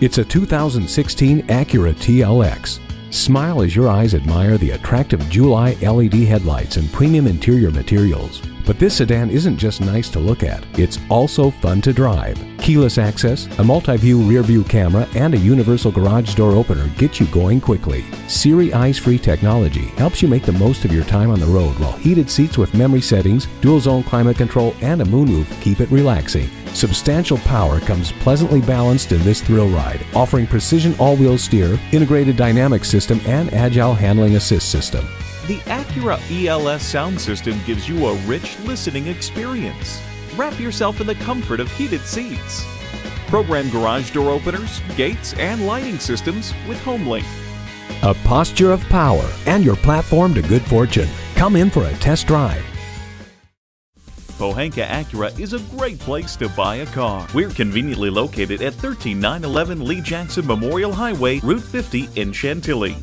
It's a 2016 Acura TLX. Smile as your eyes admire the attractive Jewel Eye LED headlights and premium interior materials. But this sedan isn't just nice to look at, it's also fun to drive. Keyless access, a multi-view rear view camera, and a universal garage door opener get you going quickly. Siri Eyes-Free technology helps you make the most of your time on the road while heated seats with memory settings, dual zone climate control, and a moonroof keep it relaxing. Substantial power comes pleasantly balanced in this thrill ride, offering precision all-wheel steer, integrated dynamic system, and agile handling assist system. The Acura ELS sound system gives you a rich listening experience. Wrap yourself in the comfort of heated seats. Program garage door openers, gates, and lighting systems with HomeLink. A posture of power and your platform to good fortune. Come in for a test drive. Pohanka Acura is a great place to buy a car. We're conveniently located at 13911 Lee Jackson Memorial Highway, Route 50 in Chantilly.